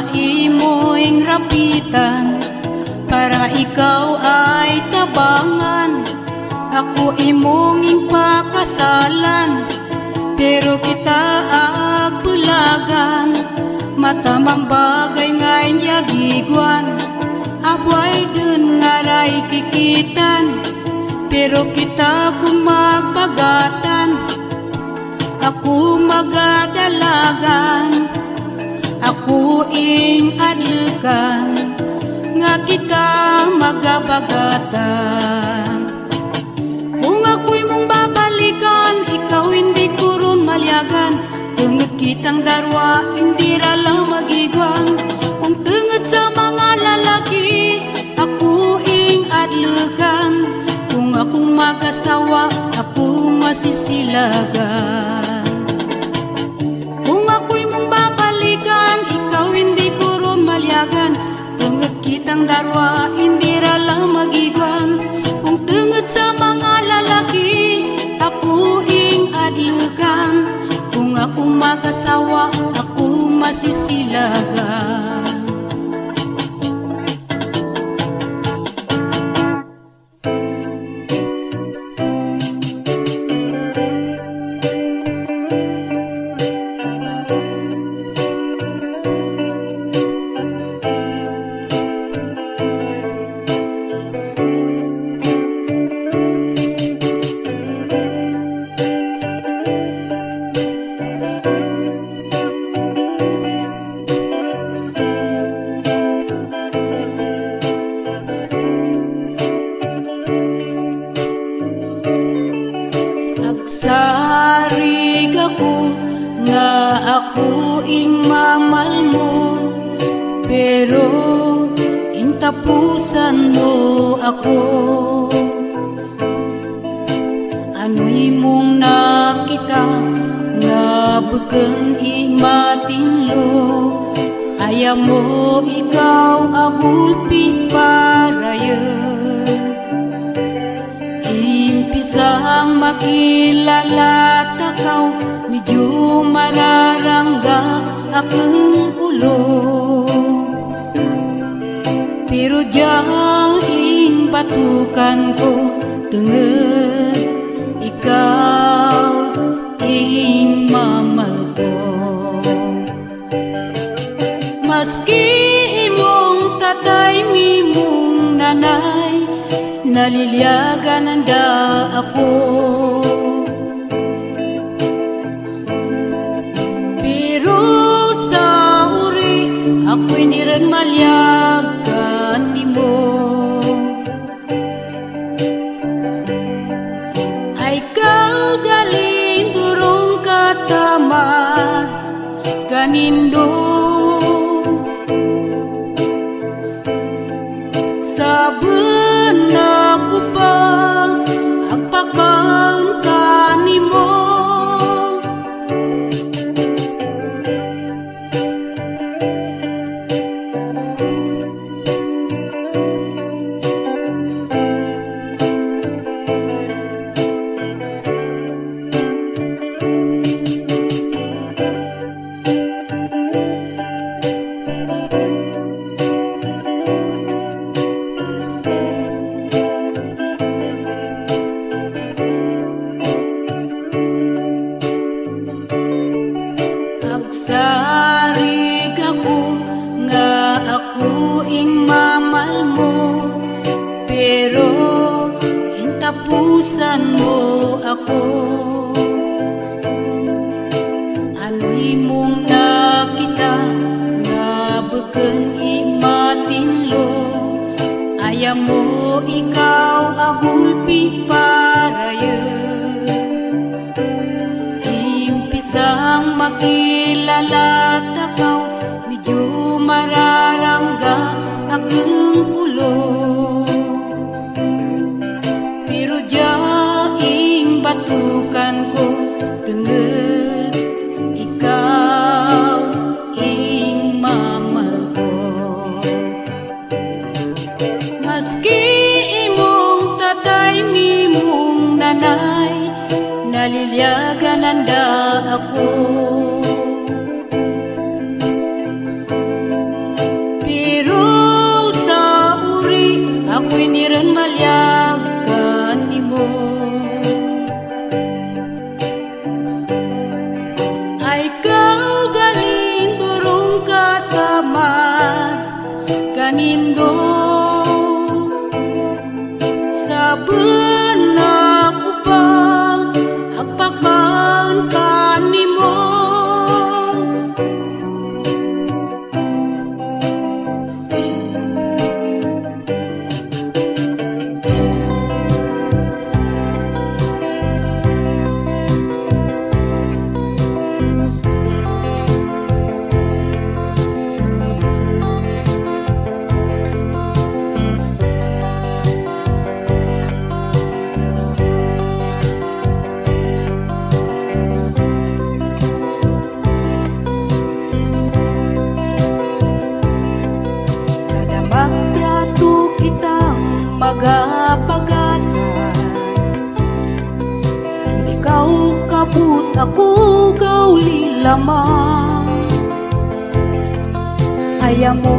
Maimoing rapitan Para ikaw ay tabangan. Ako imong pakasalan Pero kita agpulagan Matamang bagay ngayon yagiguan Abway dun ngaray kikitan Pero kita kung magpagatan Ako magadalagan Ako ing adlukan Nga kita magabagatan. Kung ako'y mong babalikan Ikaw hindi kurun malyagan Tungat kitang darwa Hindi rala magigwan Kung tungat sa mga lalaki Ako ing adlukan Kung akong magasawa Ako masisilagan Kitang darwa Hindi rala magigwan Kung tungat sa mga lalaki Ako ing adlukan Kung ako magasawa Ako masisilagan Impisang makilala takaw Medyo mararangga akong ulo Nalilyagan anda ako Hindi kau kabut ako gauli lamang Ayaw mo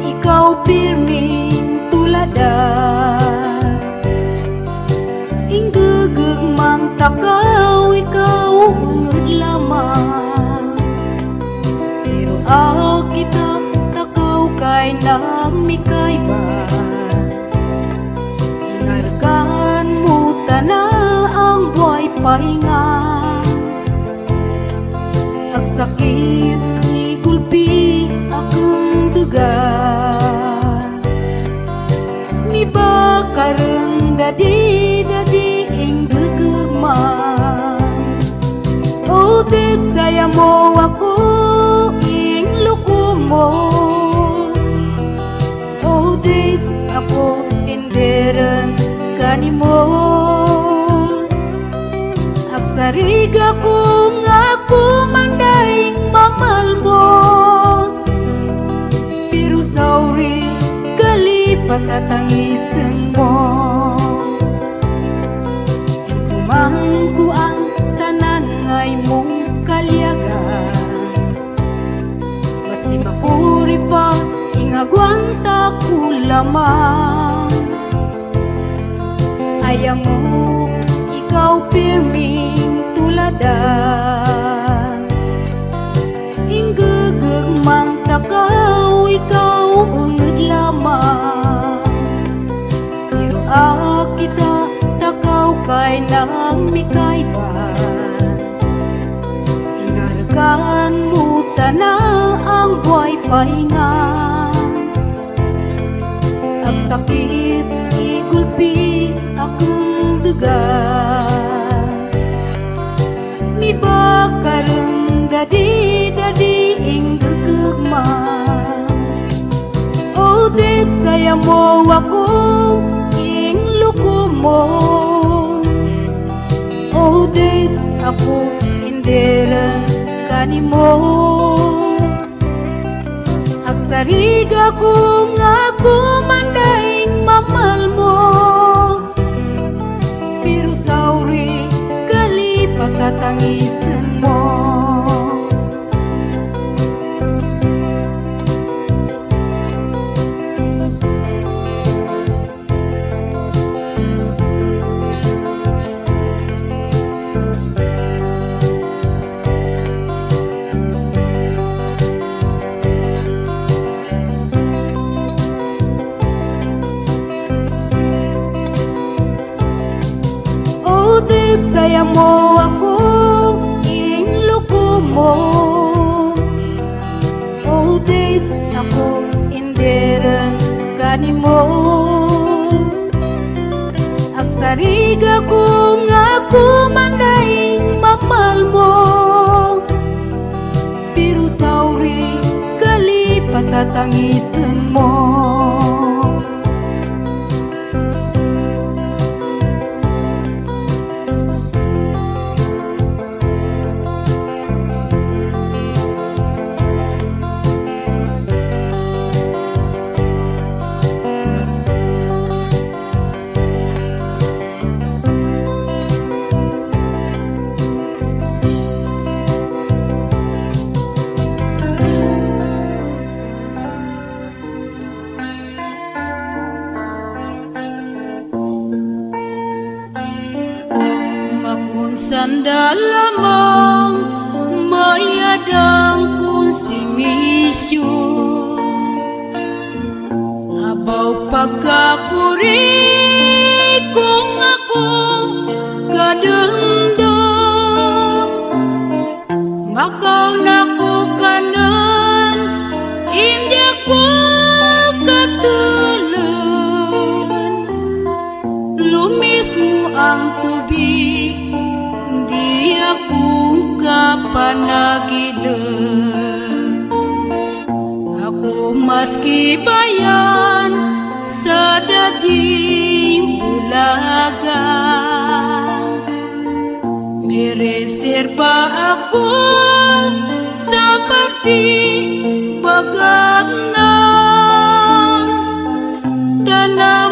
ikaw pirming tuladan. Inggagagmang takaw ikaw ungod lamang Pero ako kita takaw kay namikay pahinga Ang sakit igulpi akong dugan Ni ba kareng dadi dadi ing gagagman Oh, Deb, saya mo ako Agsariga ko nga ako mandaing mamal mo Pero sauri kalipat at tangisan mo. Kumangku ang tanan ngay mong kalyagan Maski mapuri pa ingagwanta ko lamang. Ayaw mo ikaw pirming tuladan Inggagagmang takaw ikaw ungod lamang Pero akita takaw kay namikay ba Inargan mo tana ang buhay pahinga. Ang sakit igulpi akong dugan mi bakarım dadi dadi ing degema O dek saya mo aku ing lukumo O dek aku inderen kanimo Aksariga ko ngaku mandaing mamalmo kalipat kanimo Agsariga ko nga ko mandaing mamal mo. Pero sauri kali patatangisan mo Sanda lamang mayadang kun si misyon Abaw pagkakuri kung ako kadamdam Makaw na ko kanan hindi ko katulan. Lumis mo ang tubig kapanagilan Ako maski bayan sa daging bulagan. May reserba ako sa parti bagagnan Tana maski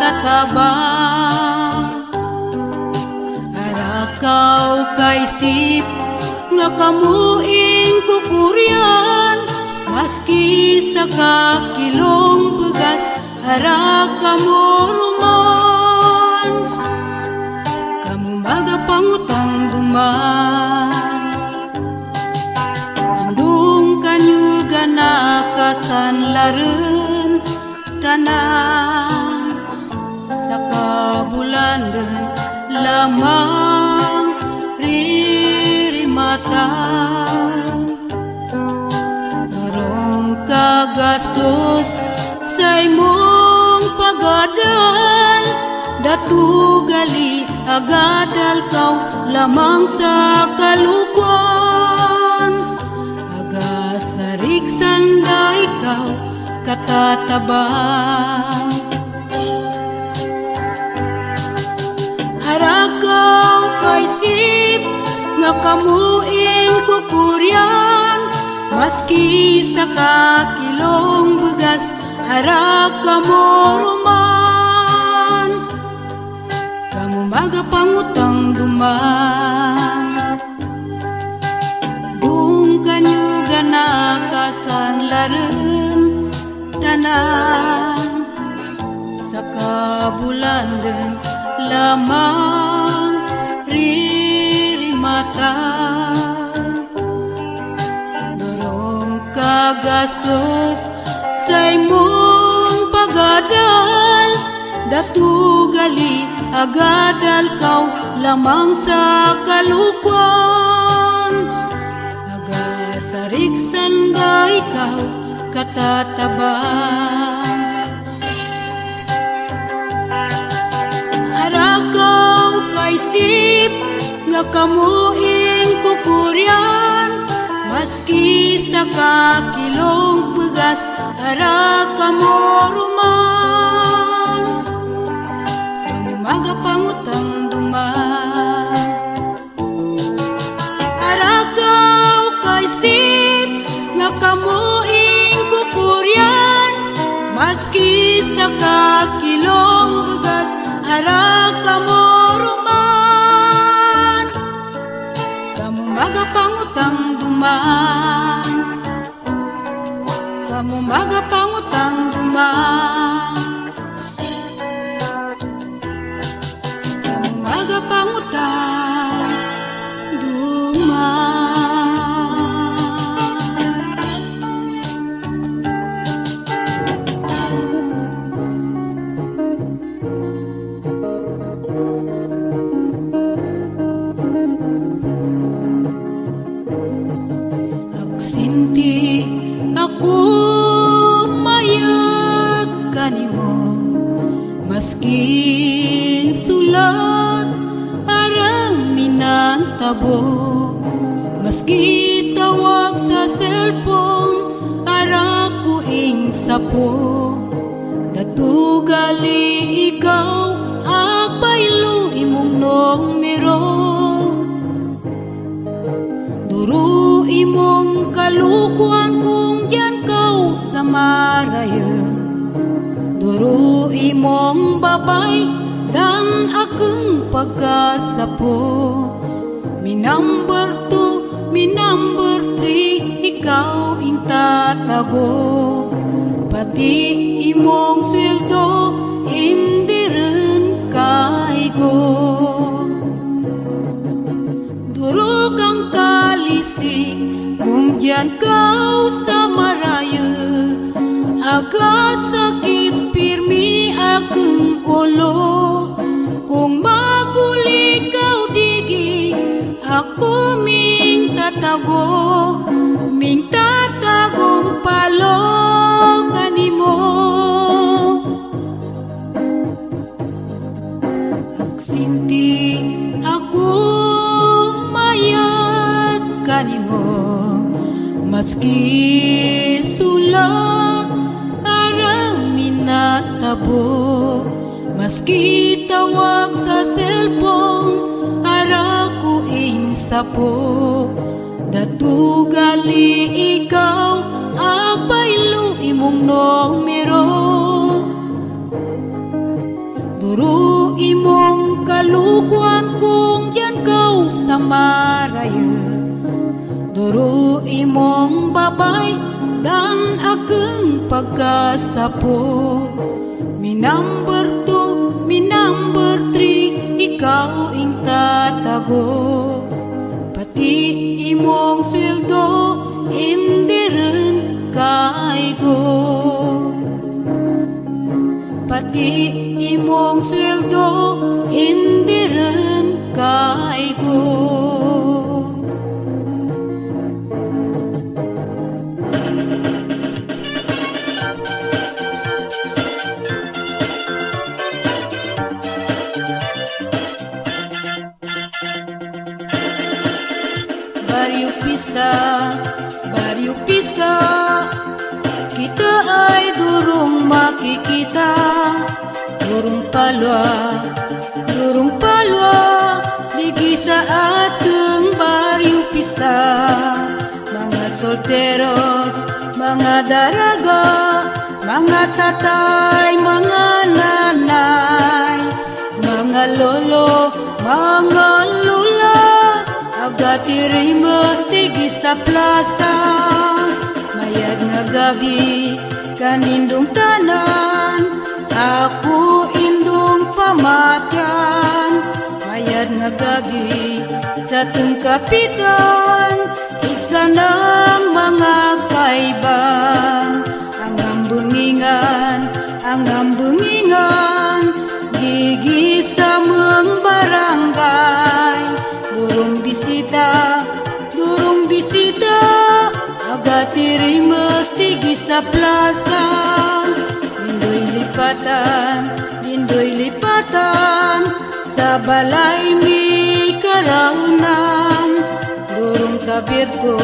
tatabang Arakaw kaisip nga kamuing kukuryan. Maski sa kakilong bugas Araka mo ruman Kamu magapangutang duman. Indung kanyuga na kasanlaren Tanan Sa bulandan lamang ririmatan. Dorong kagastos sa imong pagadal Datugali agadal kau lamang sa kalubuan Agasarik sanda ikaw katatabang Harakaw kaisip nga kamuing kukuryan Maski sa kakilong bugas harak kamoruman Kamu magapangutang dumang Dung kanyuga na kasanlaran tanan Sa kabulan din lamang ririmatan Dorong kagastos sa imong pagadal. Datugali agadal kau lamang sa kalupuan Agasarik sanda ikaw katatabang Arakaw kaisip nga kamuing kukuryan Maski sa kakilong bugas araka mo ruman Kamu magapangutang duman Maski sa kakilong bugas araka mo ruman Kamu magapangutang duman. Kamu magapangutang duman Maski sulat arang minatabo Maski tawag sa cellphone araku ing sapo Datugali ikaw agbaylo imong numero. Duro imong kalukuan kung yan kau sa maraya Duro imong babay dan akong pagkasapo. Mi number two, mi number three, ikaw ing tatago. Pati imong sweldo, hindi rin kaigo. Pati imong sweldo, makikita Durong palwa Durong palwa Ligi sa baryo pista Mga solteros Mga daraga Mga tatay Mga nanay. Mga lolo Mga lula Agatiri mesti sa plaza. Mayad nga gabi Kanindong tanan Aku indong pamatyan Mayad nga gabi Sa tengkapitan Iksa ng mga kaiban Ang ambungingan Ang ambungingan Gigi sa mga barangay Durung bisita Durung bisita Agatiri mesti sa plaza Dindoy lipatan Dindoy lipatan Sa balay mi karaunan Durung kabirto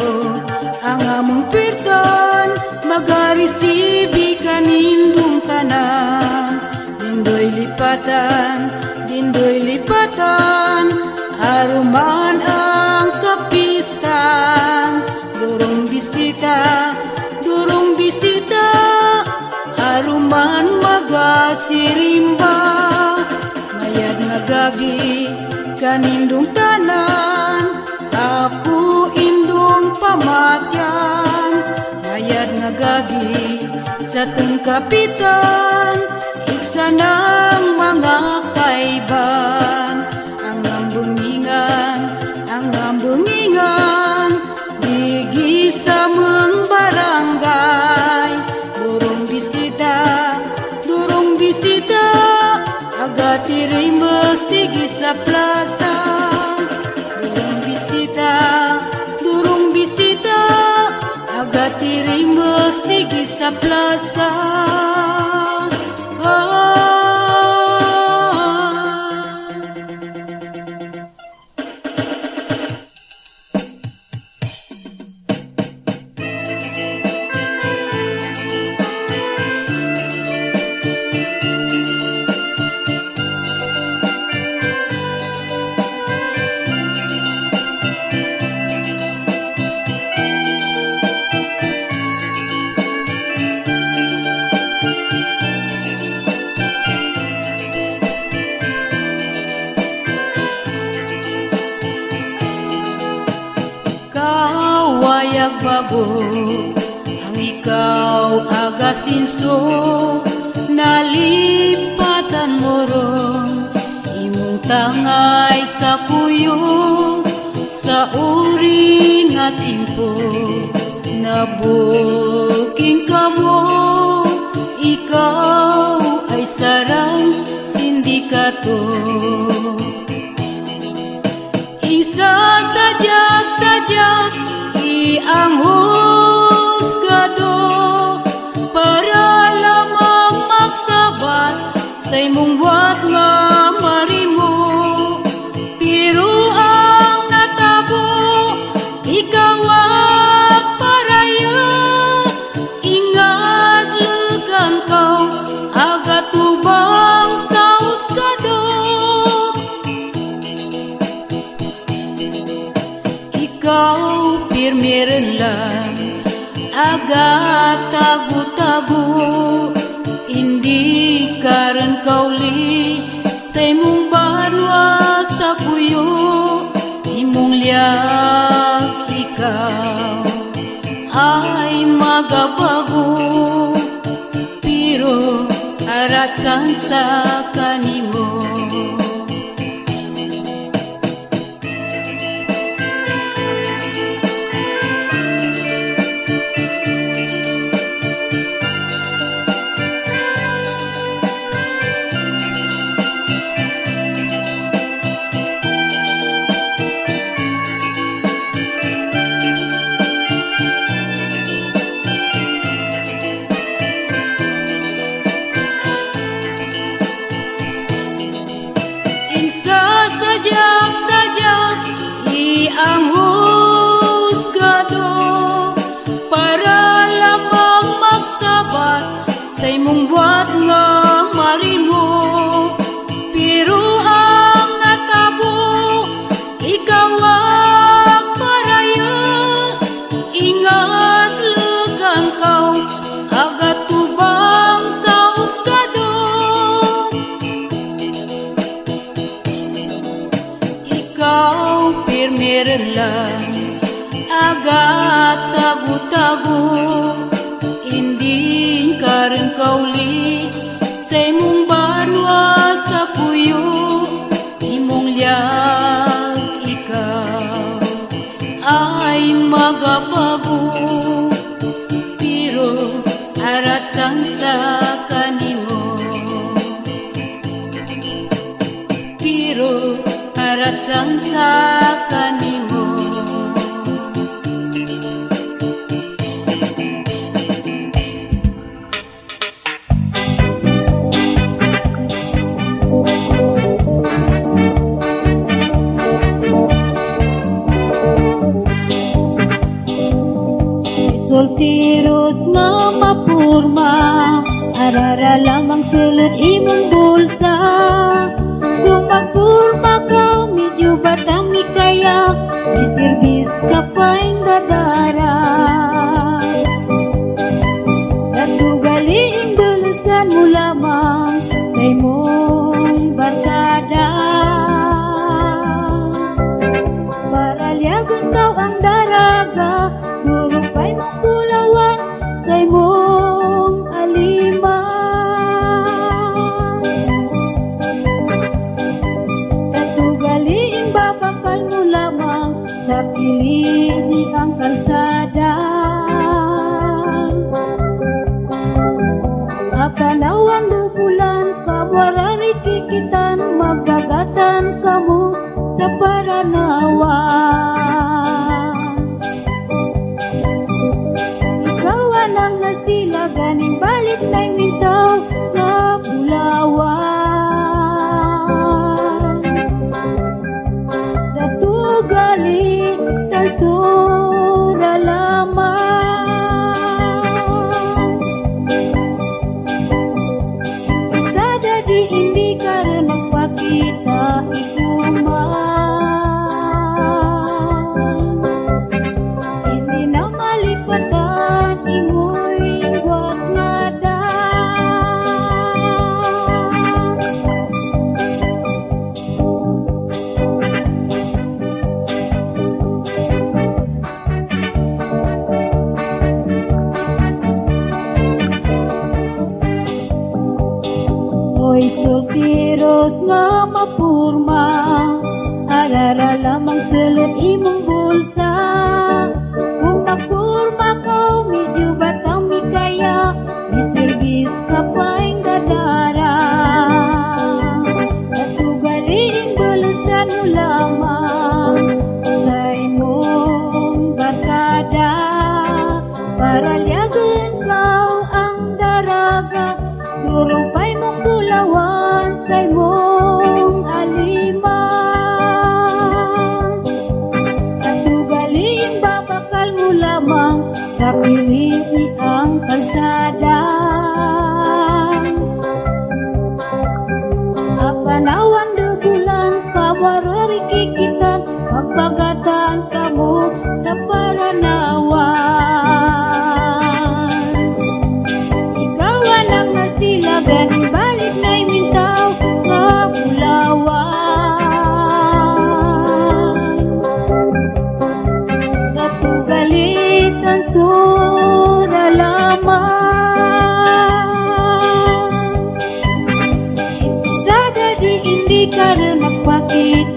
Ang among pirtan Magarisibi kanindong tanan Dindoy lipatan Dindoy lipatan Aruman ang gabi Kanindong tanan Aku indong pamatyan. Mayad nga gabi Sa tengkapitan plaza isa sajak sajak iang husgado Liyak ikaw Ay magabago Pero aratan sa Sulpirot nga mapurma Alara lamang sulat imo lanawan Ikaw anak na sila Balik na'y mintaw Mapulawan Kapugalit ang sunalaman Sada di hindi ka rin magpakita.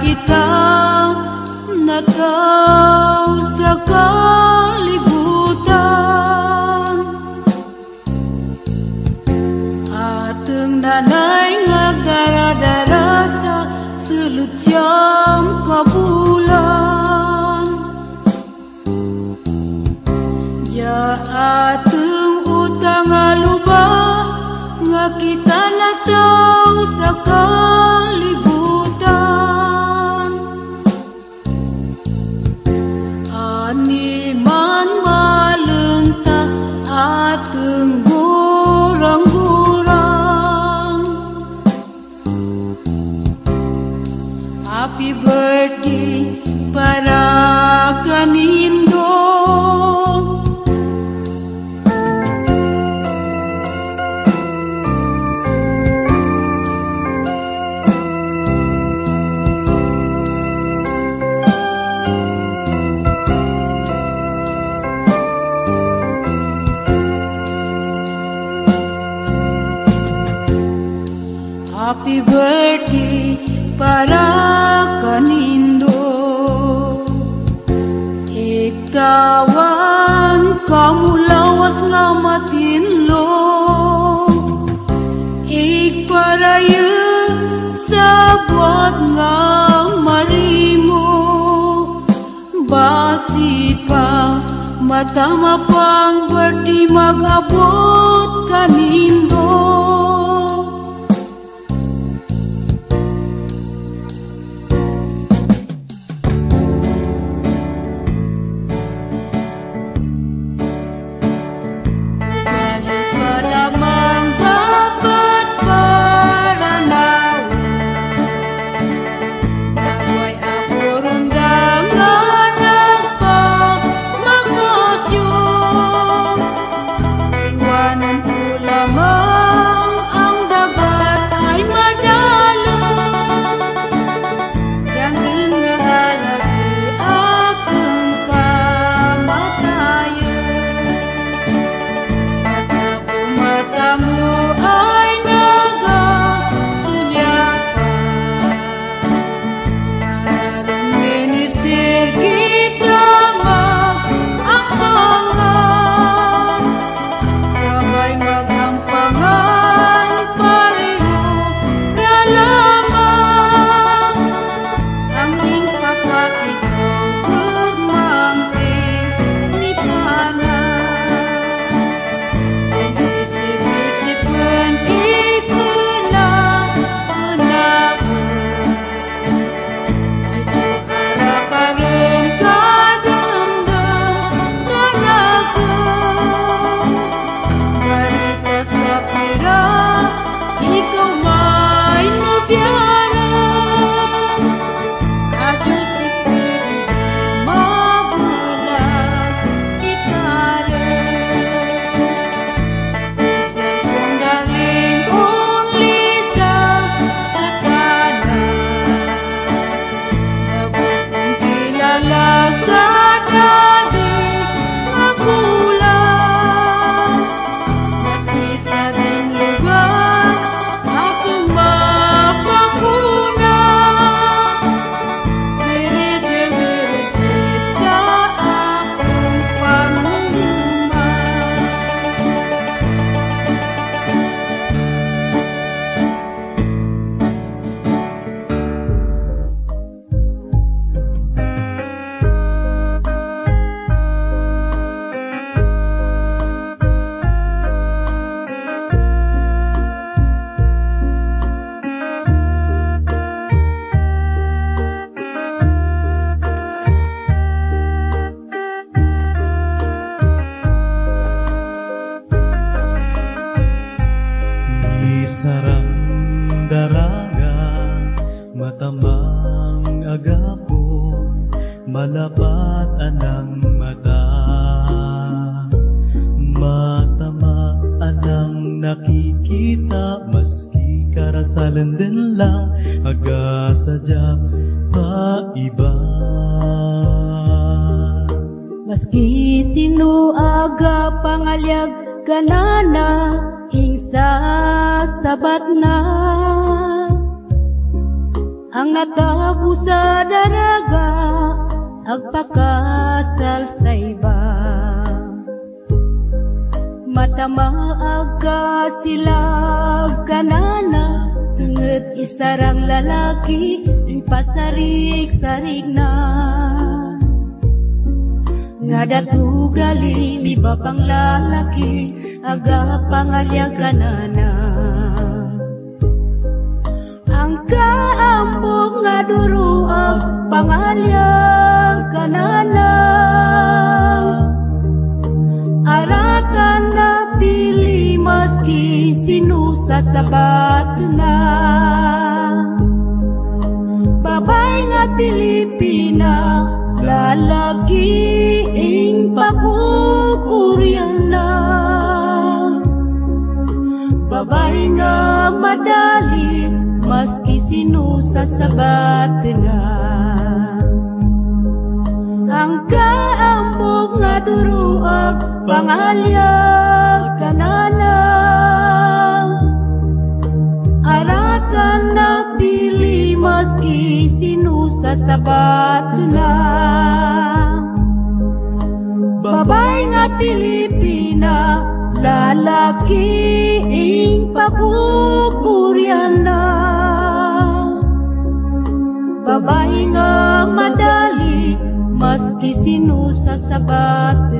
kita na kau sa kalibutan Ating nanay nga dara-dara sa sulut siyang kabulan Ya ating utang aluba nga kita na tau sa kalibutan Mata pang berdi magabot kanindo Maski karasalan din lang Aga sadya pa iba Maski sino aga pangalyag ganana Ingsa sabat na. Ang natabo sa daraga Agpakasal sa iba. Matamaaga sila kanana Tungat isarang lalaki Ipasarik-sarik na Nga datugali iba pang lalaki Aga pangalyagan na Ang kaambog nga duruag pangalyagan na Aratan na pili maski sinusa sa na. Babay nga Pilipina lalaki ing pakukuryan na. Babae nga madali maski sinusa sa na. Ang kaambog nga duruag pangalya kanana Aratan na pili maski sinusa sa na. Babae nga Pilipina lalaki ing pakukuryan na. Babae nga madali maski sinusa sa na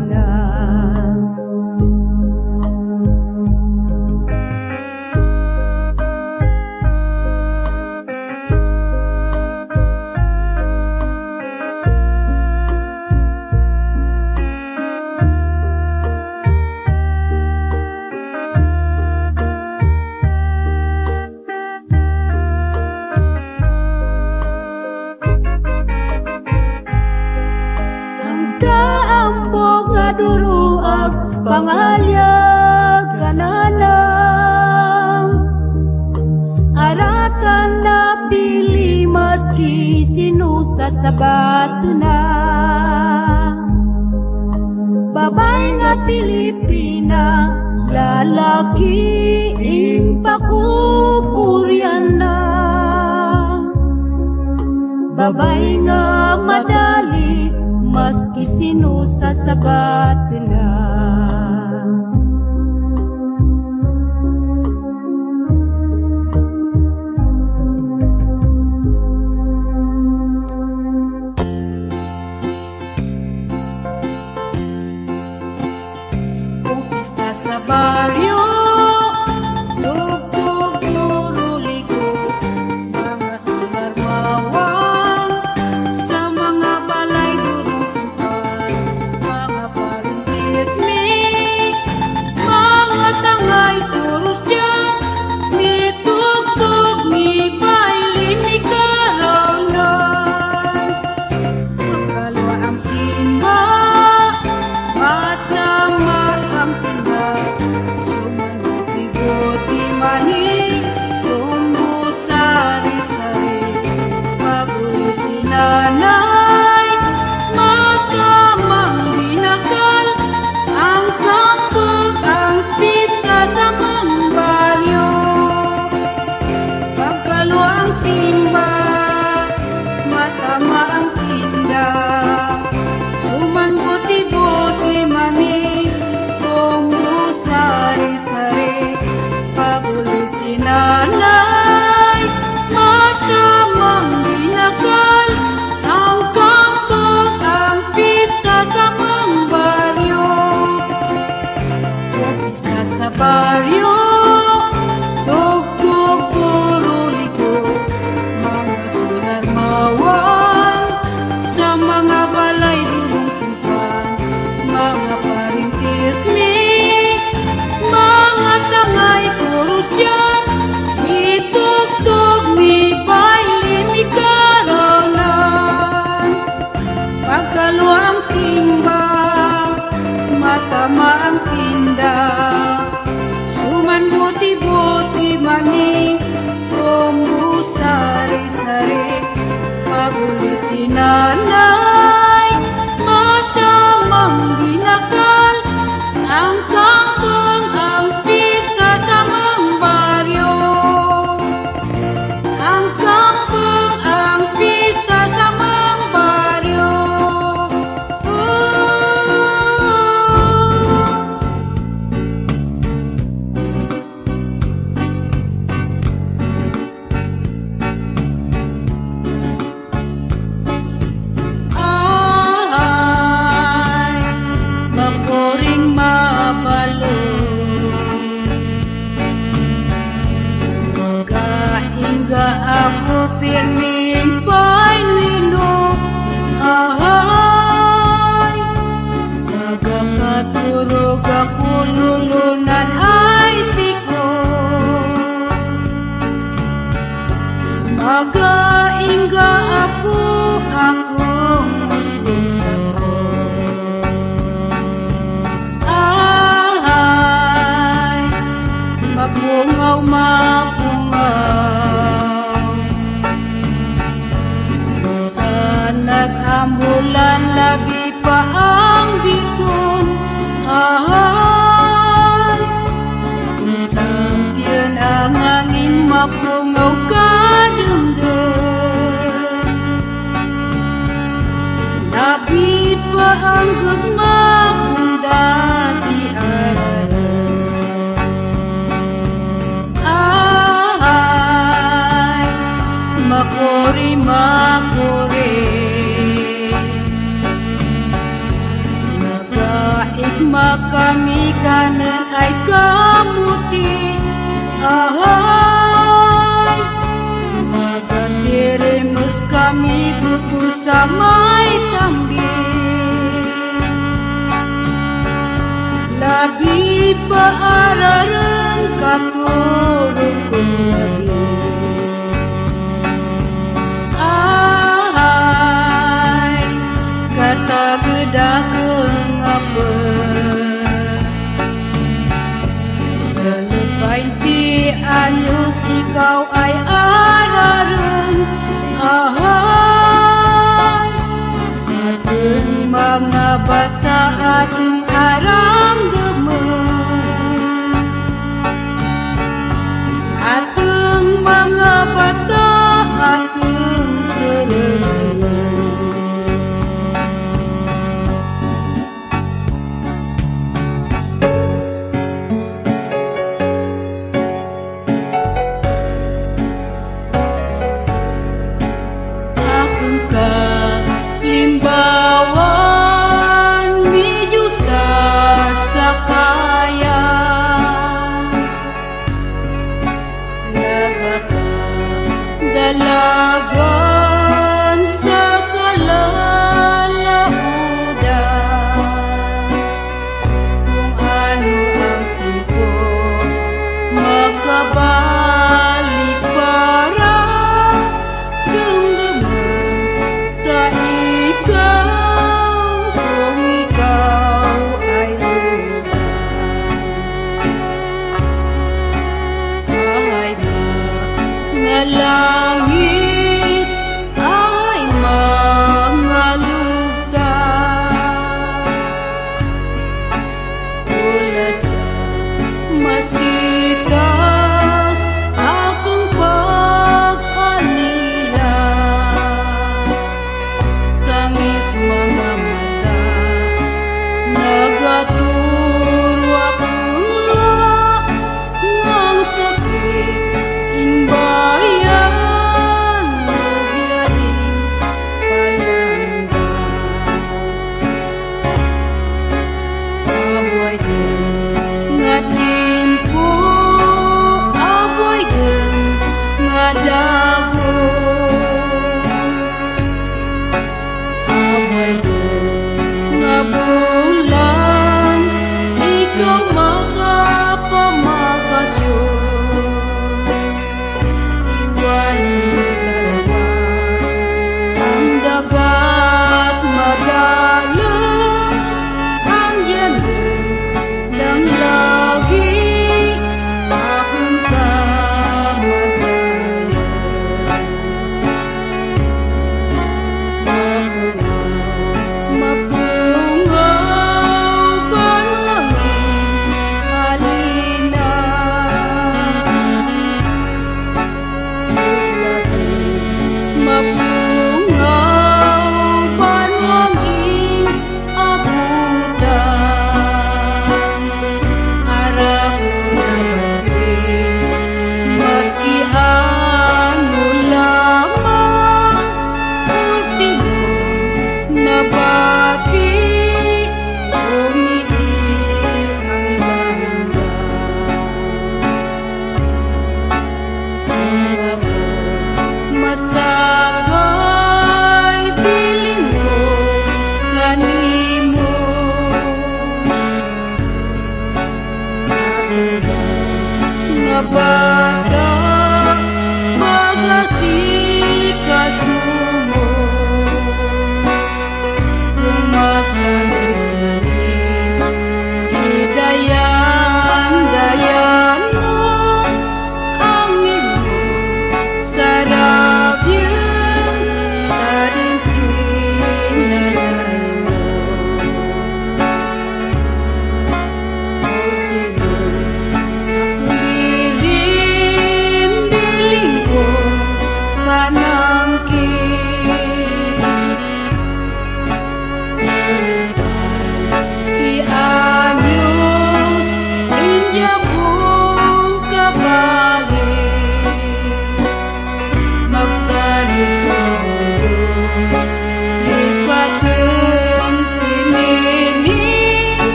Thank you.